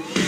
Thank you.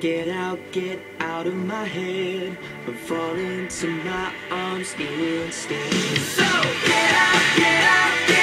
Get out, get out of my head. And fall into my arms instead. So get out, get out, get out